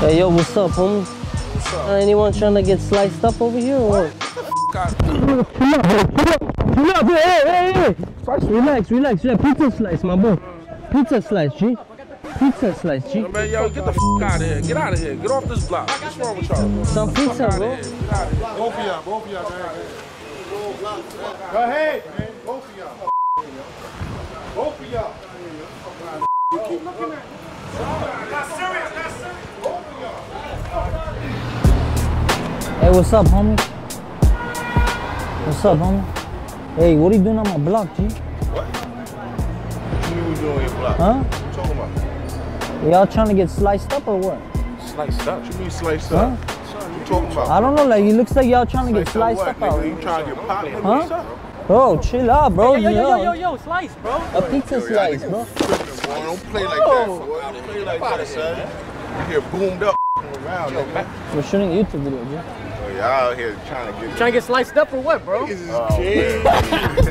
Hey, yo, what's up, homie? What's up? Uh, anyone trying to get sliced up over here or what? God, Chill out, chill out, bro. Hey, hey, hey. Relax, relax, relax. Pizza slice, my boy. Pizza slice, G. Pizza slice, G. man, yo, get the f out of here. Get out of here. Get off this block. What's wrong with y'all? Some pizza, bro. here. Get out of here. Both of y'all, both of y'all, go ahead. Go ahead, man. Both of y'all. Both of y'all. You keep looking at Not serious, not serious. Hey, what's up, homie? What's up, homie? Hey, what are you doing on my block, G? What you mean we doing on your block? Huh? What you talking about? Y'all trying to get sliced up or what? Sliced up. What you mean sliced Huh? up? What you talking about? I don't know, like, it looks like y'all trying to get sliced what, up nigga? out You trying to get popped? Huh? What's up? Bro, chill out, bro. Yo, yo, yo, yo, yo, slice, bro. A pizza Yo, y'all slice, niggas bro. tripping. Don't play like that, boy. Don't play like that, son. You get boomed up around, nigga. We're shooting a YouTube video, G. Oh, y'all out here trying to get Trying to get sliced up or what, bro? Niggas is kids.